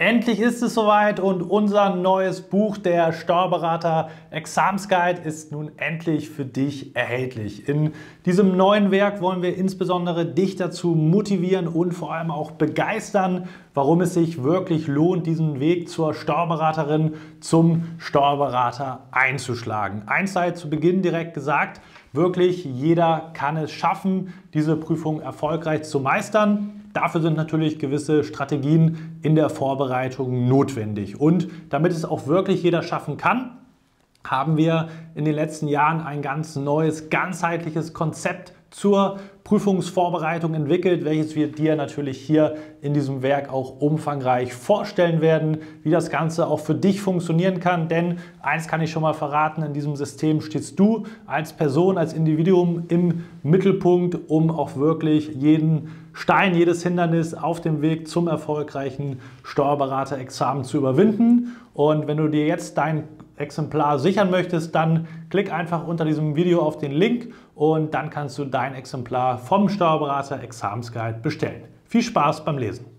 Endlich ist es soweit und unser neues Buch, der Steuerberater Examsguide, ist nun endlich für dich erhältlich. In diesem neuen Werk wollen wir insbesondere dich dazu motivieren und vor allem auch begeistern, warum es sich wirklich lohnt, diesen Weg zur Steuerberaterin, zum Steuerberater einzuschlagen. Eins sei zu Beginn direkt gesagt, wirklich jeder kann es schaffen, diese Prüfung erfolgreich zu meistern. Dafür sind natürlich gewisse Strategien in der Vorbereitung notwendig. Und damit es auch wirklich jeder schaffen kann, haben wir in den letzten Jahren ein ganz neues, ganzheitliches Konzept zur Prüfungsvorbereitung entwickelt, welches wir dir natürlich hier in diesem Werk auch umfangreich vorstellen werden, wie das Ganze auch für dich funktionieren kann. Denn eins kann ich schon mal verraten, in diesem System stehst du als Person, als Individuum im Mittelpunkt, um auch wirklich jeden Stein, jedes Hindernis auf dem Weg zum erfolgreichen Steuerberater-Examen zu überwinden. Und wenn du dir jetzt dein Exemplar sichern möchtest, dann klick einfach unter diesem Video auf den Link und dann kannst du dein Exemplar vom Steuerberater Examensguide bestellen. Viel Spaß beim Lesen!